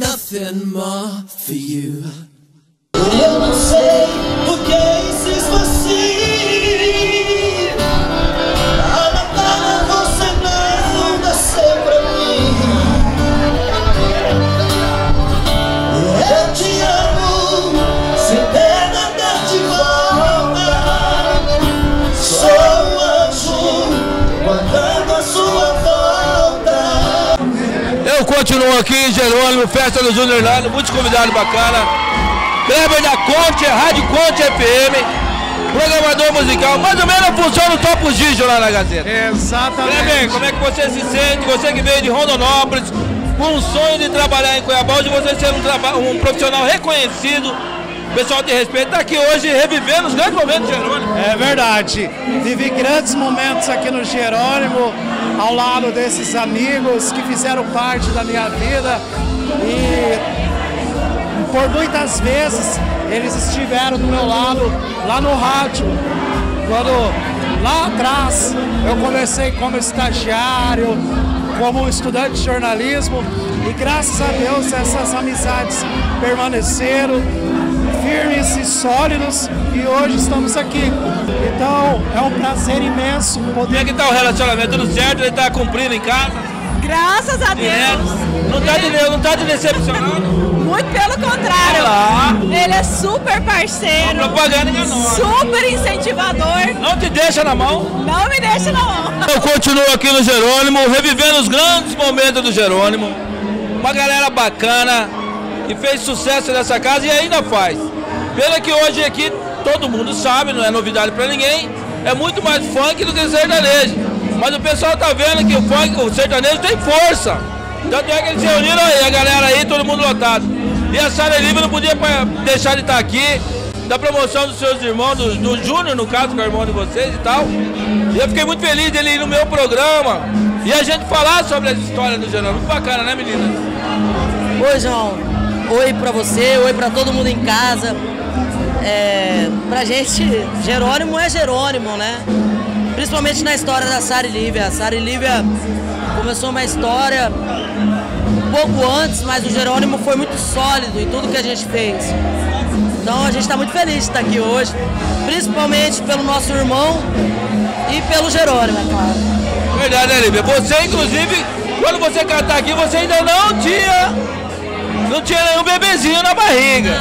nothing more for you. Continuo aqui em Jerônimo, Festa do Júnior Orlando, muitos convidados bacana. Kleber da Conte, Rádio Conte FM, programador musical, mais ou menos a função do Topo Gijo lá na Gazeta. Exatamente. Kleber, como é que você se sente? Você que veio de Rondonópolis, com um sonho de trabalhar em Cuiabá, de você ser um, um profissional reconhecido, o pessoal te respeita, está aqui hoje revivendo os grandes momentos de Jerônimo. É verdade. Vivi grandes momentos aqui no Jerônimo, ao lado desses amigos que fizeram parte da minha vida. E por muitas vezes eles estiveram do meu lado lá no rádio. Quando lá atrás eu comecei como estagiário, como estudante de jornalismo. E graças a Deus essas amizades permaneceram firmes e sólidos e hoje estamos aqui. Então é um prazer imenso Como é poder. que tá o relacionamento? Tudo certo? Ele tá cumprindo em casa? Graças a Direto? Deus. Não tá, de, não tá te decepcionando? Muito pelo contrário. Olha lá. Ele é super parceiro. Propaganda enganosa. Super incentivador. Não te deixa na mão? Não me deixa na mão. Eu continuo aqui no Jerônimo, revivendo os grandes momentos do Jerônimo. Uma galera bacana, que fez sucesso nessa casa e ainda faz. Pena que hoje aqui, todo mundo sabe, não é novidade pra ninguém, é muito mais funk do que sertanejo. Mas o pessoal tá vendo que o funk, o sertanejo tem força. Tanto é que eles se reuniram aí, a galera aí, todo mundo lotado. E a Sara Livre não podia deixar de estar aqui, da promoção dos seus irmãos, do, do Júnior, no caso, que é o irmão de vocês e tal. E eu fiquei muito feliz dele ir no meu programa e a gente falar sobre essa história do Jerônimo. Muito bacana, né, meninas? Oi, João. Oi pra você, oi pra todo mundo em casa. É, pra gente, Jerônimo é Jerônimo, né? Principalmente na história da Sara e Lívia. A Sara e Lívia começou uma história um pouco antes, mas o Jerônimo foi muito sólido em tudo que a gente fez. Então a gente está muito feliz de estar aqui hoje, principalmente pelo nosso irmão e pelo Jerônimo, é claro. Verdade, né, Lívia? Você, inclusive, quando você cantar aqui, você ainda não tinha. Não tinha nenhum bebezinho na barriga.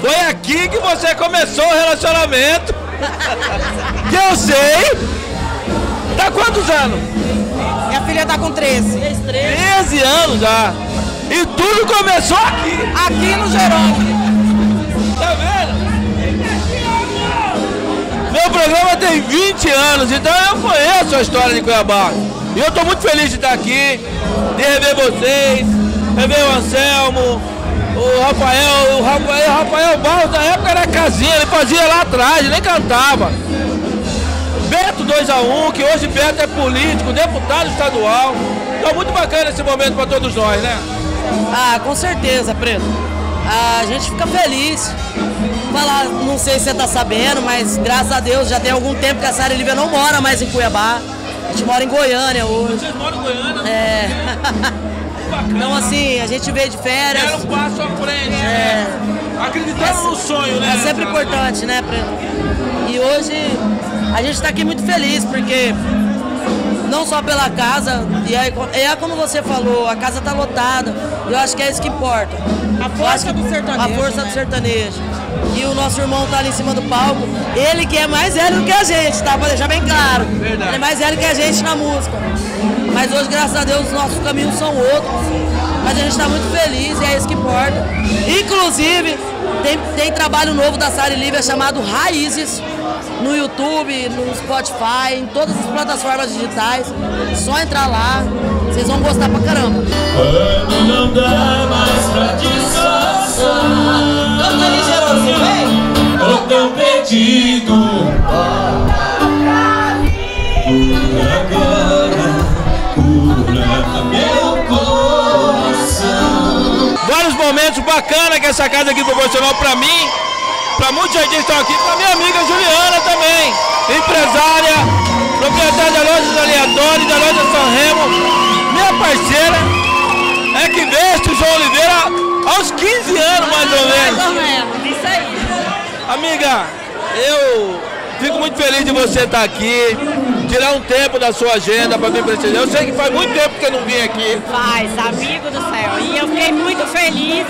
Foi aqui que você começou o relacionamento. que eu sei. Tá quantos anos? Minha filha tá com 13. 13 anos já. E tudo começou aqui. Aqui no Jerônimo. Tá vendo? Meu programa tem 20 anos, então eu conheço a história de Cuiabá. E eu tô muito feliz de estar aqui, de rever vocês, rever o Anselmo, o Rafael, o Rafael, o Rafael Barros na época era casinha, ele fazia lá atrás, nem cantava. Beto 2x1, que hoje Beto é político, deputado estadual. Então muito bacana esse momento para todos nós, né? Ah, com certeza, Preto. A gente fica feliz. Falar, não sei se você tá sabendo, mas graças a Deus já tem algum tempo que a Sara Lívia não mora mais em Cuiabá. A gente mora em Goiânia hoje. Vocês moram em Goiânia? É. Então assim, a gente veio de férias. Era um passo à frente, É. né? Acreditando no sonho, né? É sempre importante, né? E hoje a gente está aqui muito feliz porque não só pela casa, e é, é como você falou, a casa tá lotada. Eu acho que é isso que importa. A força do sertanejo, A força né? do sertanejo. E o nosso irmão tá ali em cima do palco. Ele que é mais velho do que a gente, tá? Pra deixar bem claro. Verdade. Ele é mais velho que a gente na música. Mas hoje, graças a Deus, os nossos caminhos são outros. Mas a gente está muito feliz e é isso que importa. Inclusive, tem, tem trabalho novo da Sara Lívia chamado Raízes no YouTube, no Spotify, em todas as plataformas digitais. Só entrar lá, vocês vão gostar pra caramba. Quando não dá mais pra disfarçar Canta aí, Jerônimo, vem! Tô tão perdido Agora momentos bacanas que essa casa aqui proporcionou para mim, para muitos artistas que estão aqui, para minha amiga Juliana também, empresária, proprietária da loja dos Aleatórios, da loja São Remo, minha parceira, é que veste o João Oliveira aos 15 anos mais ou menos. Mais ou menos, isso aí. Amiga, eu fico muito feliz de você estar aqui tirar um tempo da sua agenda para vir prestigiar. Eu sei que faz muito tempo que eu não vim aqui. Faz, amigo do céu. E eu fiquei muito feliz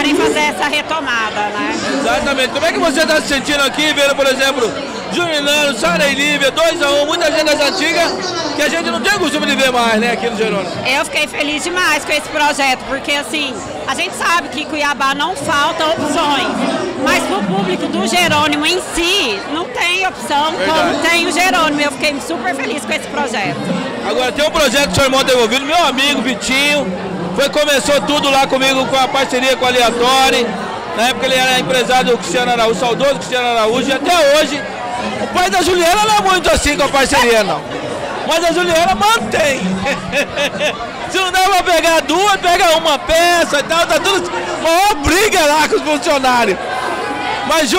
tentarem fazer essa retomada, né? Exatamente. Como é que você está se sentindo aqui, vendo, por exemplo, Juninano, Sara e Lívia, 2x1, muita gente das antigas, que a gente não tem costume de ver mais, né, aqui no Jerônimo. Eu fiquei feliz demais com esse projeto, porque assim, a gente sabe que Cuiabá não falta opções, mas pro público do Jerônimo em si, não tem opção Verdade. como tem o Jerônimo. Eu fiquei super feliz com esse projeto. Agora tem um projeto que o seu irmão tem envolvido, meu amigo Vitinho, foi, começou tudo lá comigo com a parceria com a Aleatório. Na época ele era empresário do Cristiano Araújo, saudoso Cristiano Araújo, e até hoje o pai da Juliana não é muito assim com a parceria, não. Mas a Juliana mantém. Se não dá pra pegar duas, pega uma peça e tal, tá tudo. Maior briga lá com os funcionários. Mas Ju,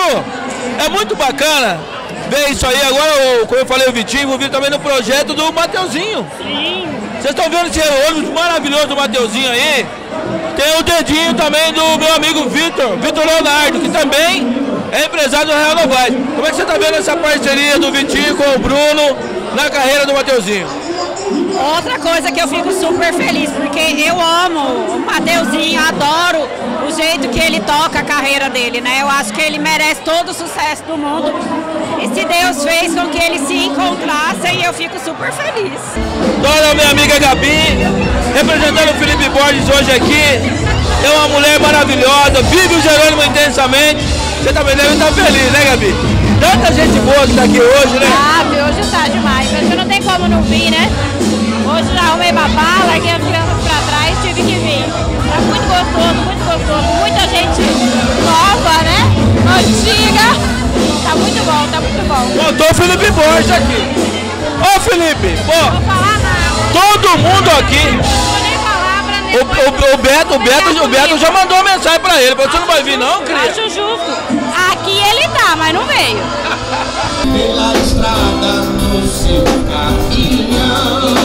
é muito bacana ver isso aí. Agora, como eu falei, o Vitinho envolvido também no projeto do Mateuzinho. Sim. Vocês estão vendo esse ônibus maravilhoso do Mateuzinho aí? Tem o dedinho também do meu amigo Vitor, Vitor Leonardo, que também é empresário do Real Novaes. Como é que você está vendo essa parceria do Vitinho com o Bruno na carreira do Mateuzinho? Outra coisa que eu fico super feliz, porque eu amo o Mateuzinho, adoro o jeito que ele toca a carreira dele, né? Eu acho que ele merece todo o sucesso do mundo. E se Deus fez com que eles se encontrassem, eu fico super feliz. Dona minha amiga Gabi, representando o Felipe Borges hoje aqui. É uma mulher maravilhosa, vive o Jerônimo intensamente. Você também deve estar feliz, né, Gabi? Tanta gente boa que está aqui hoje, né? Ah, hoje tá demais, mas não tem como não vir, né? Hoje já arrumei babá, larguei as crianças pra trás, tive que vir. Tá muito gostoso, muito gostoso. Muita gente nova, né? Antiga. Tá muito bom, tá muito bom. Faltou o Felipe Borges aqui. Ô Felipe, pô, Vou falar nada. todo mundo aqui. Não vou nem falar pra nem O, o, o Beto, o Beto, o Beto já mandou uma mensagem pra ele. Você não vai vir não, cria? Acho justo. Aqui ele tá, mas não veio. pela estrada no seu caminhão.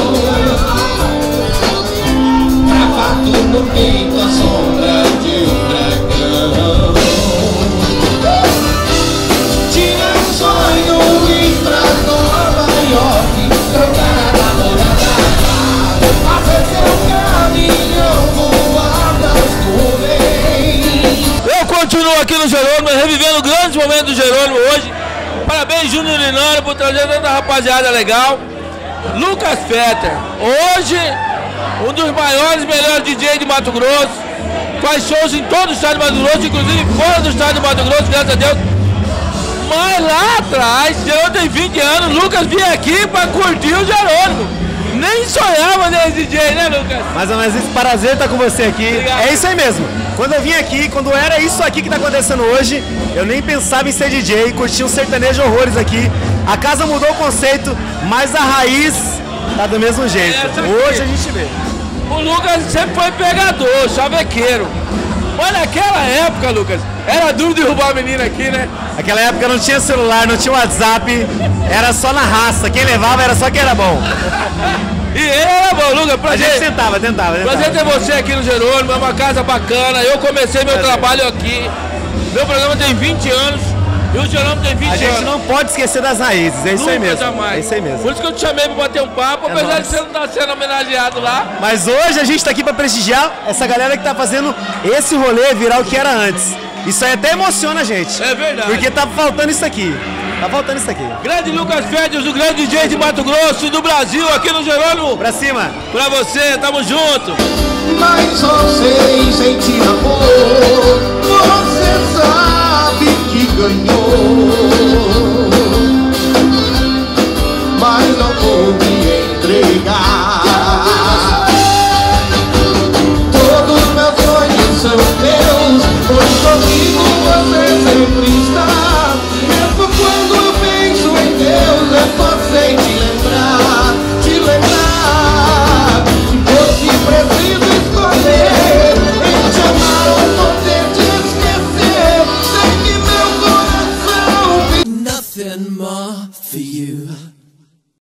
Eu aqui no Jerônimo, revivendo grandes momentos do Jerônimo hoje. Parabéns, Júnior Linano, por trazer tanta rapaziada legal. Lucas Fetter, hoje um dos maiores e melhores DJs de Mato Grosso. Faz shows em todo o estado de Mato Grosso, inclusive fora do estado de Mato Grosso, graças a Deus. Mas lá atrás, Jerônimo tem 20 anos, Lucas vinha aqui pra curtir o Jerônimo. Nem sonhava nesse DJ, né, Lucas? Mais ou menos esse prazer estar com você aqui. Obrigado. É isso aí mesmo. Quando eu vim aqui, quando era isso aqui que tá acontecendo hoje, eu nem pensava em ser DJ, curti um sertanejo horrores aqui. A casa mudou o conceito, mas a raiz tá do mesmo jeito. Aqui. Hoje a gente vê. O Lucas sempre foi pegador, chavequeiro. Mas naquela época, Lucas, era duro derrubar a menina aqui, né? Naquela época não tinha celular, não tinha WhatsApp, era só na raça. Quem levava era só quem era bom. E era bom, Lucas, A prazer. gente tentava, tentava, Prazer ter tentava. você aqui no Jerônimo, é uma casa bacana. Eu comecei meu trabalho aqui. Meu programa tem 20 anos e o Jerônimo tem 20 A gente anos. não pode esquecer das raízes, é isso aí Nunca mesmo. jamais. É isso aí mesmo. Por isso que eu te chamei pra bater um papo, É apesar nóis. de você não estar sendo homenageado lá. Mas hoje a gente tá aqui para prestigiar essa galera que tá fazendo esse rolê virar o que era antes. Isso aí até emociona a gente. É verdade. Porque tá faltando isso aqui. Tá faltando isso aqui. Grande Lucas Feders, o grande DJ de Mato Grosso e do Brasil, aqui no Jerônimo. Pra cima. Pra você, tamo junto. Mas só sei sentir amor.